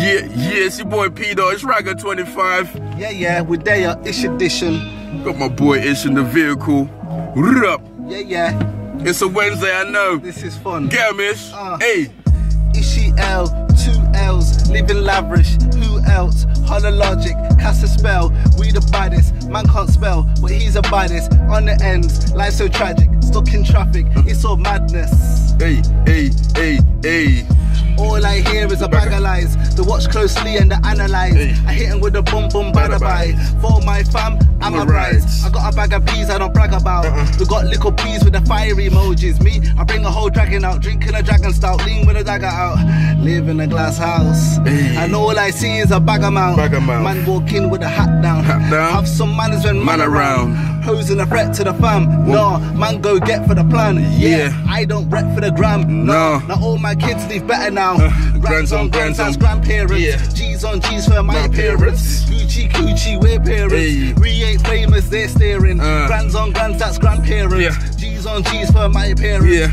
Yeah, yeah, it's your boy P Dog. It's Raggo 25. Yeah, yeah, we're there, Ish Edition. Got my boy Ish in the vehicle. Rup. Yeah, yeah. It's a Wednesday, I know. This is fun. Get him, Ish. Uh. Hey. Ishi L, two L's, living lavish. Who else? Hollow logic, cast a spell. We the baddest, man can't spell, but he's a baddest. On the ends, life so tragic, stuck in traffic, it's all madness. Hey, hey, hey, hey. All I hear is a bag of lies. The watch closely and the analyze. I hit him with a boom boom bada bye. For my fam, I'm a rise. I got a bag of peas I don't brag about. Uh-uh. We got little peas with the fiery emojis. Me, I bring a whole dragon out, drinking a dragon stout, lean with a dagger out. Live in a glass house. And all I see is a bag of mouth. Bag of mouth. Man walking with a hat down. Have some manners when Man around. Posing a threat to the fam. Nah, man go get for the plan. Yeah. I don't rep for the gram. No. Now all my kids live better now. grandson, grandsons, grandson. grandparents. Yeah. G's on G's for my My parents. Gucci, Gucci, we're parents. Hey. We ain't famous, they're staring. Uh. Grands on grands, that's grandparents. Yeah. G's on G's for my parents. Yeah.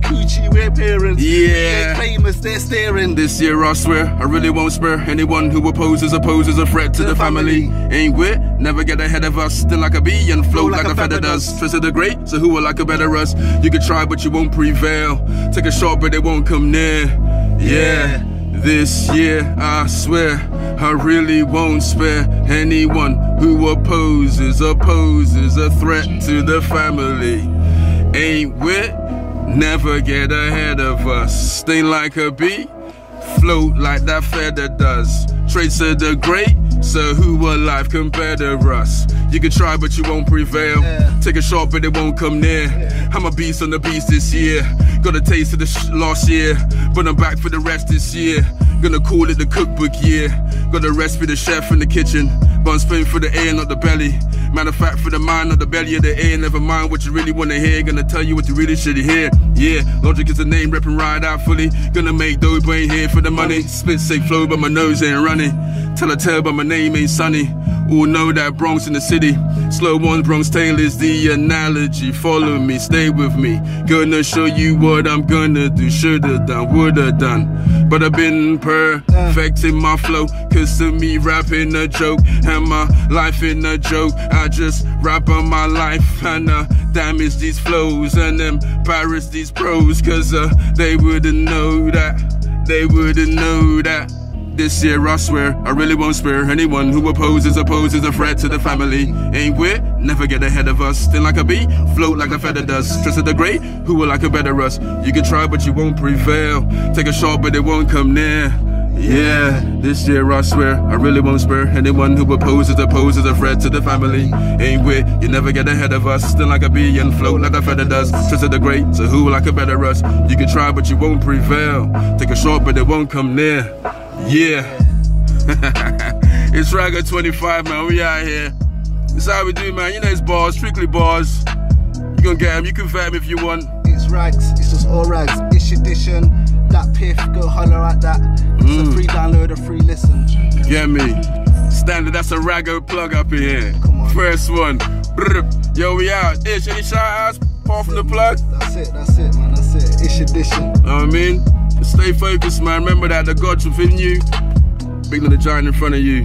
Gucci, Gucci, we're parents. Yeah. Famous, they're staring. This year I swear I really won't spare anyone who opposes opposes a threat to the family. Ain't we? Never get ahead of us. Still like a bee and float like, a feather does. Twisted the great, so who will like a better us? You can try, but you won't prevail. Take a shot, but it won't come near. Yeah. This year, I swear, I really won't spare anyone who opposes, opposes a threat to the family. Ain't we? Never get ahead of us. Stay like a bee, float like that feather does. Traits of the great, so who alive can to us? You can try, but you won't prevail. Yeah. Take a shot, but it won't come near. I'm a beast on the beast this year. Got a taste of the sh- last year, but I'm back for the rest this year. Gonna call it the cookbook year. Got the for the chef in the kitchen. But I'm for the air, not the belly. Matter of fact, for the mind, not the belly of the air. Never mind what you really wanna hear. Gonna tell you what you really should hear. Yeah, logic is the name, reppin' ride out fully. Gonna make dough, but ain't here for the money. Spit sick flow, but my nose ain't running. Tell a tale, but my name ain't sunny. All know that Bronx in the city. Slow ones, Bronx Tale is the analogy. Follow me, stay with me. Gonna show you what I'm gonna do. Shoulda done, woulda done. But I've been perfecting my flow. Cause to me, rapping a joke. And my life in a joke. I just rap on my life and I damage these flows and embarrass these pros. Cause uh, they wouldn't know that. They wouldn't know that. This year I swear I really won't spare anyone who opposes opposes a threat to the family. Ain't we? Never get ahead of us. Still like a bee, float like a feather does. Trust the great, who will like a better us? You can try but you won't prevail. Take a shot but it won't come near. Yeah, this year I swear I really won't spare anyone who opposes opposes a threat to the family. Ain't we? You never get ahead of us. Still like a bee and float like a feather does. Trust the great, so who will like a better us? You can try but you won't prevail. Take a shot but it won't come near. Yeah. it's Raggo 25, man. We out here. This how we do, man. You know it's bars, strictly bars. You gonna get them. You can vet them if you want. It's rags, it's just all rags. Ish Edition, that piff, go holler at that. It's Mm. a free download, a free listen. Get me. Standard, that's a Raggo plug up in here. Come on. First one. Brr. Yo, we out. Ish, any shout outs? Apart from the plug? That's it, that's it, man, that's it. Ish Edition. Know what I mean? Stay focused, man. Remember that the God's within you. Big little giant in front of you.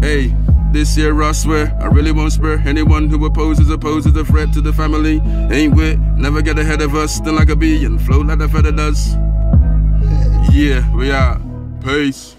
Hey, this year I swear I really won't spare anyone who opposes opposes a threat to the family. Ain't we? Never get ahead of us. Still like a bee and float like a feather does. Yeah, we out. Peace.